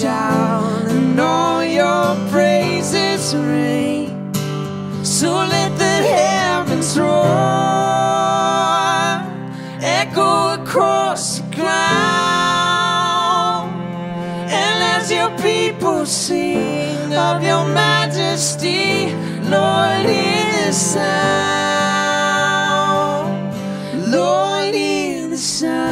shout and all your praises ring. So let the heavens roar, echo across the ground. And as your people sing of your majesty, Lord, hear the sound. Lord, hear the sound.